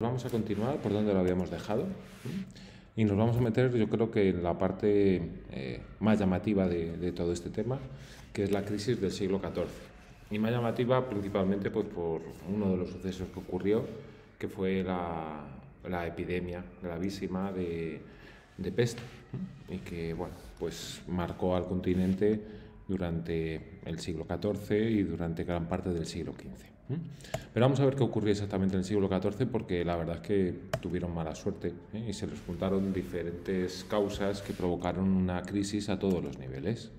Vamos a continuar por donde lo habíamos dejado y nos vamos a meter yo creo que en la parte eh, más llamativa de, todo este tema, que es la crisis del siglo XIV. Y más llamativa principalmente pues, por uno de los sucesos que ocurrió, que fue la, epidemia gravísima de, de peste y que bueno, pues marcó al continente durante el siglo XIV y durante gran parte del siglo XV. Pero vamos a ver qué ocurrió exactamente en el siglo XIV porque la verdad es que tuvieron mala suerte ¿eh? y se les juntaron diferentes causas que provocaron una crisis a todos los niveles.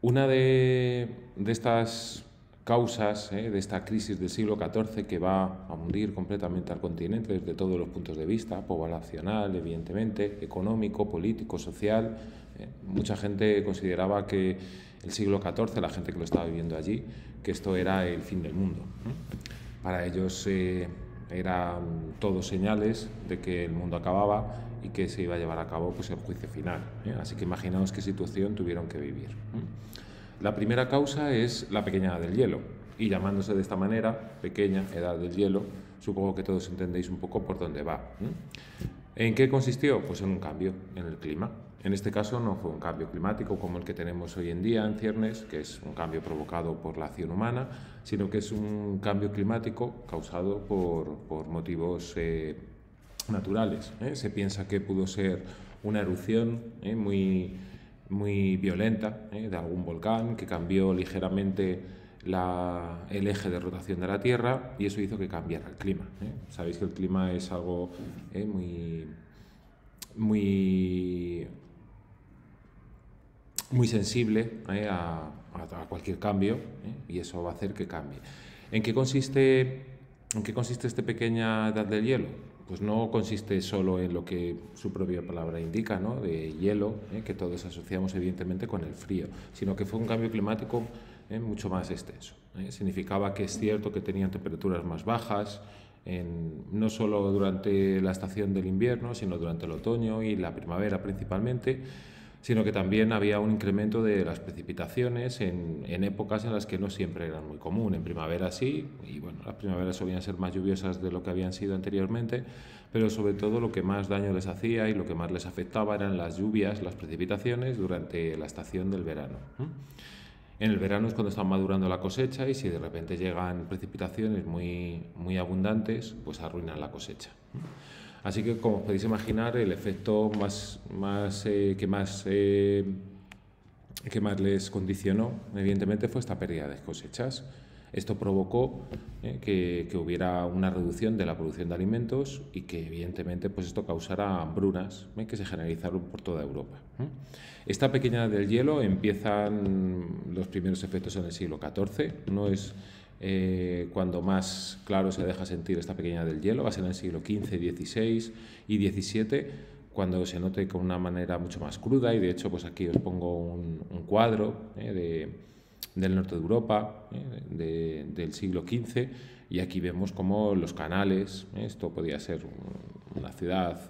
Una de, estas causas ¿eh? de esta crisis del siglo XIV que va a hundir completamente al continente desde todos los puntos de vista, poblacional, evidentemente, económico, político, social. Mucha gente consideraba que el siglo XIV, la gente que lo estaba viviendo allí, que esto era el fin del mundo. Para ellos eh, eran todos señales de que el mundo acababa y que se iba a llevar a cabo pues, el juicio final. ¿eh? Así que imaginaos qué situación tuvieron que vivir. La primera causa es la pequeña edad del hielo, y llamándose de esta manera, pequeña edad del hielo, supongo que todos entendéis un poco por dónde va. ¿En qué consistió? Pues en un cambio en el clima. En este caso no fue un cambio climático como el que tenemos hoy en día en ciernes, que es un cambio provocado por la acción humana, sino que es un cambio climático causado por, motivos eh, naturales. ¿eh? Se piensa que pudo ser una erupción ¿eh? muy, muy violenta de algún volcán que cambió ligeramente el eje de rotación de la Tierra y eso hizo que cambiara el clima. Sabéis que el clima es algo muy, muy muy sensible eh, a, cualquier cambio eh, y eso va a hacer que cambie. ¿En qué consiste, en qué consiste esta pequeña edad del hielo? Pues no consiste solo en lo que su propia palabra indica, ¿no? de hielo, eh, que todos asociamos evidentemente con el frío, sino que fue un cambio climático mucho más extenso. Significaba que es cierto que tenían temperaturas más bajas, en, no solo durante la estación del invierno, sino durante el otoño y la primavera principalmente, sino que también había un incremento de las precipitaciones en, épocas en las que no siempre eran muy común. En primavera sí, y bueno, las primaveras solían ser más lluviosas de lo que habían sido anteriormente, pero sobre todo lo que más daño les hacía y lo que más les afectaba eran las lluvias, las precipitaciones durante la estación del verano. En el verano es cuando está madurando la cosecha y si de repente llegan precipitaciones muy, muy abundantes, pues arruinan la cosecha. Así que, como podéis imaginar, el efecto más, eh, que, más, eh, que más les condicionó, evidentemente, fue esta pérdida de cosechas. Esto provocó eh, que, hubiera una reducción de la producción de alimentos y que, evidentemente, pues esto causara hambrunas que se generalizaron por toda Europa. Esta pequeña del hielo empiezan los primeros efectos en el siglo XIV. No es eh, cuando más claro se deja sentir esta pequeña del hielo, va a ser en el siglo XV, XVI y XVII, cuando se note con una manera mucho más cruda, y de hecho pues aquí os pongo un, cuadro eh, de, del norte de Europa, eh, del siglo XV, y aquí vemos como los canales, esto podía ser una ciudad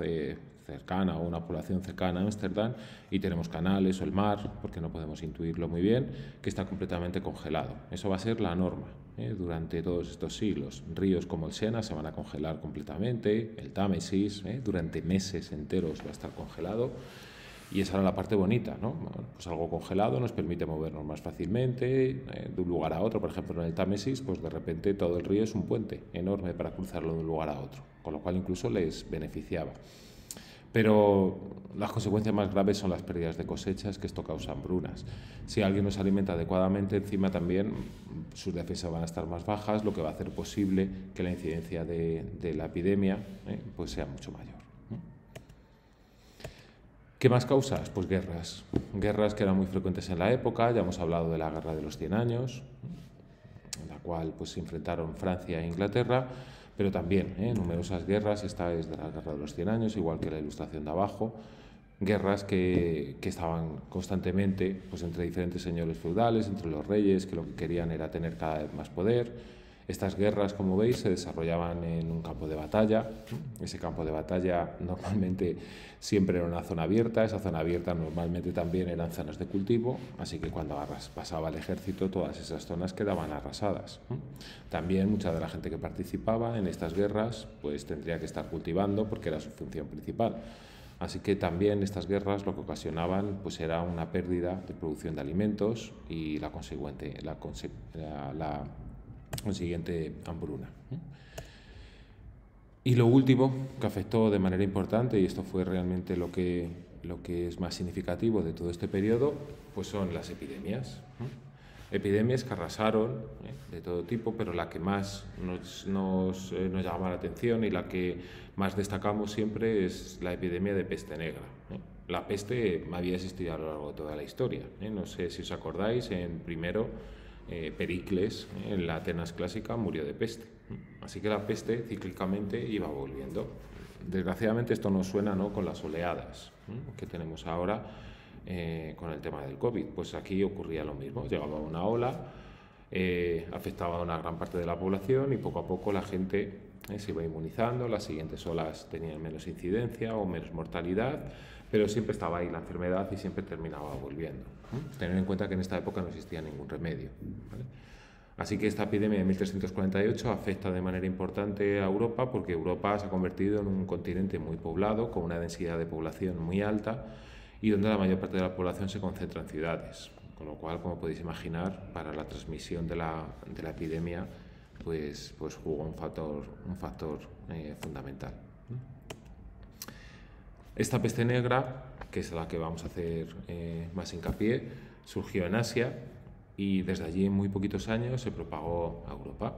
cercana o una población cercana a Ámsterdam y tenemos canales o el mar, porque no podemos intuirlo muy bien, que está completamente congelado. Eso va a ser la norma ¿eh? durante todos estos siglos. Ríos como el Sena se van a congelar completamente, el Támesis ¿eh? durante meses enteros va a estar congelado. Y esa era la parte bonita, ¿no? pues algo congelado nos permite movernos más fácilmente eh, de un lugar a otro. Por ejemplo, en el Támesis, pues de repente todo el río es un puente enorme para cruzarlo de un lugar a otro, con lo cual incluso les beneficiaba. Pero las consecuencias más graves son las pérdidas de cosechas, que esto causa hambrunas. Si alguien no se alimenta adecuadamente, encima también sus defensas van a estar más bajas, lo que va a hacer posible que la incidencia de, la epidemia eh, pues sea mucho mayor. ¿Qué más causas? Pues guerras. Guerras que eran muy frecuentes en la época, ya hemos hablado de la Guerra de los Cien Años, en la cual pues, se enfrentaron Francia e Inglaterra, pero también ¿eh? numerosas guerras, esta es la Guerra de los Cien Años, igual que la ilustración de abajo, guerras que, que, estaban constantemente pues, entre diferentes señores feudales, entre los reyes, que lo que querían era tener cada vez más poder, Estas guerras, como veis, se desarrollaban en un campo de batalla. Ese campo de batalla normalmente siempre era una zona abierta. Esa zona abierta normalmente también eran zonas de cultivo. Así que cuando pasaba el ejército, todas esas zonas quedaban arrasadas. También mucha de la gente que participaba en estas guerras pues tendría que estar cultivando porque era su función principal. Así que también estas guerras lo que ocasionaban pues era una pérdida de producción de alimentos y la consecuente la, la consiguiente hambruna. Y lo último que afectó de manera importante, y esto fue realmente lo que, lo que es más significativo de todo este periodo, pues son las epidemias. Epidemias que arrasaron ¿eh? de todo tipo, pero la que más nos, nos, eh, nos, llama la atención y la que más destacamos siempre es la epidemia de peste negra. ¿eh? La peste había existido a lo largo de toda la historia. No sé si os acordáis, en primero eh, Pericles, eh, en la Atenas clásica, murió de peste. Así que la peste cíclicamente iba volviendo. Desgraciadamente esto no suena ¿no? con las oleadas que tenemos ahora eh, con el tema del COVID. Pues aquí ocurría lo mismo. Llegaba una ola, afectaba a una gran parte de la población y poco a poco la gente se iba inmunizando, las siguientes olas tenían menos incidencia o menos mortalidad pero siempre estaba ahí la enfermedad y siempre terminaba volviendo. Tener en cuenta que en esta época no existía ningún remedio. Así que esta epidemia de 1348 afecta de manera importante a Europa porque Europa se ha convertido en un continente muy poblado, con una densidad de población muy alta y donde la mayor parte de la población se concentra en ciudades. Con lo cual, como podéis imaginar, para la transmisión de la, de la epidemia pues, pues jugó un factor, un factor eh, fundamental. Esta peste negra, que es la que vamos a hacer eh, más hincapié, surgió en Asia y desde allí en muy poquitos años se propagó a Europa.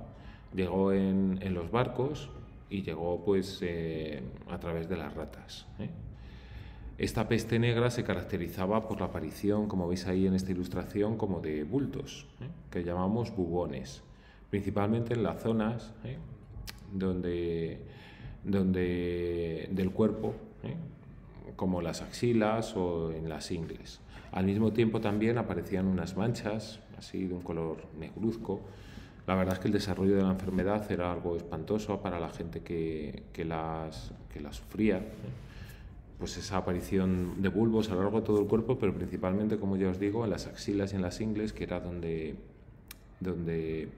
Llegó en, los barcos y llegó pues eh, a través de las ratas. ¿eh? Esta peste negra se caracterizaba por la aparición, como veis ahí en esta ilustración, como de bultos, que llamamos bubones, principalmente en las zonas donde, donde del cuerpo como las axilas o en las ingles. Al mismo tiempo también aparecían unas manchas, así de un color negruzco. La verdad es que el desarrollo de la enfermedad era algo espantoso para la gente que, que las, que la sufría. Pues esa aparición de bulbos a lo largo de todo el cuerpo, pero principalmente, como ya os digo, en las axilas y en las ingles, que era donde, donde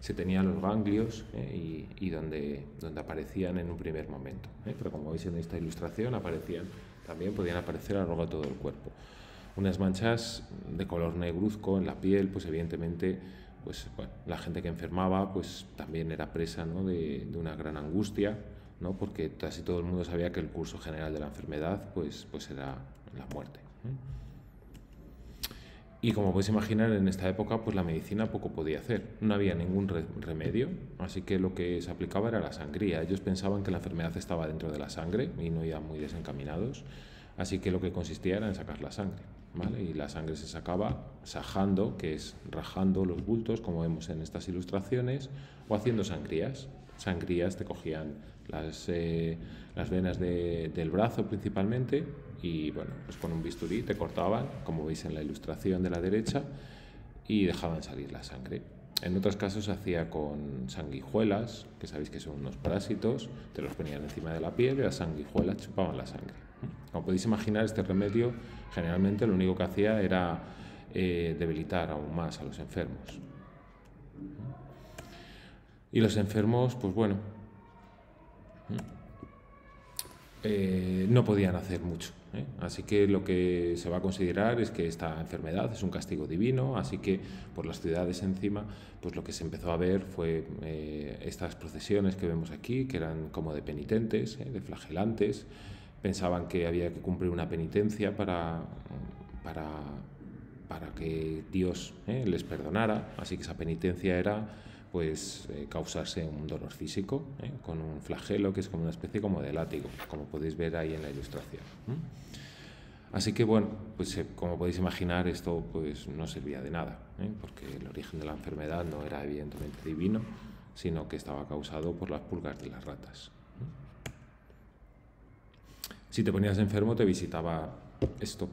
se tenían los ganglios ¿eh? y, y, donde, donde aparecían en un primer momento. ¿eh? Pero como veis en esta ilustración, aparecían también podían aparecer a lo largo de todo el cuerpo. Unas manchas de color negruzco en la piel, pues evidentemente pues, la gente que enfermaba pues también era presa ¿no? de, una gran angustia, ¿no? porque casi todo el mundo sabía que el curso general de la enfermedad pues, pues era la muerte. Y como podéis imaginar, en esta época pues la medicina poco podía hacer. No había ningún remedio, así que lo que se aplicaba era la sangría. Ellos pensaban que la enfermedad estaba dentro de la sangre y no iban muy desencaminados, así que lo que consistía era en sacar la sangre. ¿vale? Y la sangre se sacaba sajando, que es rajando los bultos, como vemos en estas ilustraciones, o haciendo sangrías. Sangrías te cogían las, eh, las venas del brazo principalmente y bueno, pues con un bisturí te cortaban, como veis en la ilustración de la derecha, y dejaban salir la sangre. En otros casos se hacía con sanguijuelas, que sabéis que son unos parásitos, te los ponían encima de la piel y las sanguijuelas chupaban la sangre. Como podéis imaginar, este remedio generalmente lo único que hacía era eh, debilitar aún más a los enfermos. Y los enfermos, pues bueno, eh, no podían hacer mucho. ¿eh? Así que lo que se va a considerar es que esta enfermedad es un castigo divino, así que por las ciudades encima, pues lo que se empezó a ver fue eh, estas procesiones que vemos aquí, que eran como de penitentes, de flagelantes, pensaban que había que cumplir una penitencia para, para, para que Dios les perdonara, así que esa penitencia era pues causarse un dolor físico ¿eh? con un flagelo que es como una especie como de látigo, como podéis ver ahí en la ilustración. Así que bueno, pues eh, como podéis imaginar esto pues no servía de nada, porque el origen de la enfermedad no era evidentemente divino, sino que estaba causado por las pulgas de las ratas. Si te ponías enfermo te visitaba esto,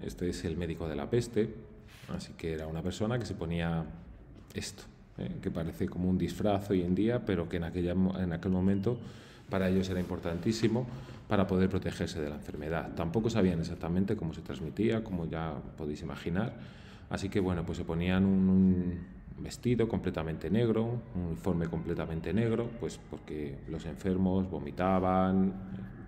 este es el médico de la peste, así que era una persona que se ponía esto ¿eh? que parece como un disfraz hoy en día, pero que en, aquella, en aquel momento para ellos era importantísimo para poder protegerse de la enfermedad. Tampoco sabían exactamente cómo se transmitía, como ya podéis imaginar, así que bueno, pues se ponían un, vestido completamente negro, un uniforme completamente negro, pues porque los enfermos vomitaban,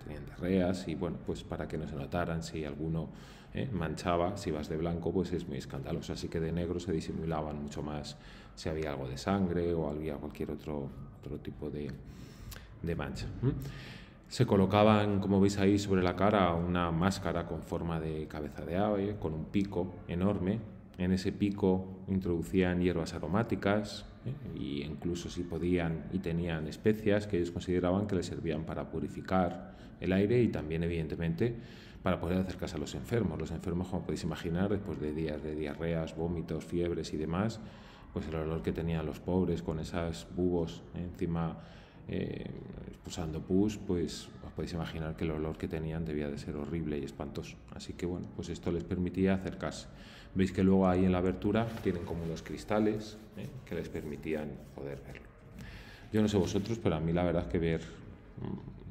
tenían diarreas y bueno, pues para que no se notaran si alguno ¿eh? manchaba, si vas de blanco, pues es muy escandaloso. Así que de negro se disimulaban mucho más si había algo de sangre o había cualquier otro, otro tipo de, de mancha. Se colocaban, como veis ahí sobre la cara, una máscara con forma de cabeza de ave, con un pico enorme. En ese pico introducían hierbas aromáticas e incluso si podían y tenían especias que ellos consideraban que les servían para purificar el aire y también, evidentemente, para poder acercarse a los enfermos. Los enfermos, como podéis imaginar, después de días de diarreas, vómitos, fiebres y demás, pues el olor que tenían los pobres con esas bubos encima eh, expulsando pus, pues os podéis imaginar que el olor que tenían debía de ser horrible y espantoso. Así que bueno, pues esto les permitía acercarse. Veis que luego ahí en la abertura tienen como unos cristales ¿eh? que les permitían poder verlo. Yo no sé vosotros, pero a mí la verdad es que ver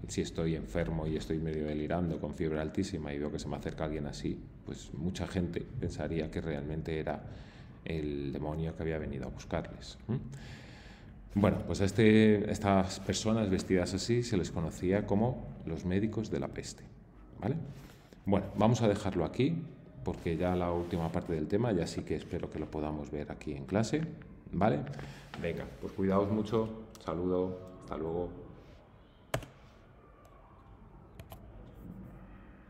si estoy enfermo y estoy medio delirando con fiebre altísima y veo que se me acerca alguien así, pues mucha gente pensaría que realmente era el demonio que había venido a buscarles. Bueno, pues a este, estas personas vestidas así se les conocía como los médicos de la peste. ¿vale? Bueno, vamos a dejarlo aquí porque ya la última parte del tema ya sí que espero que lo podamos ver aquí en clase. ¿Vale? Venga, pues cuidaos mucho. Saludo. Hasta luego.